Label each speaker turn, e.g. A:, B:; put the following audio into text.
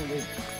A: Absolutely.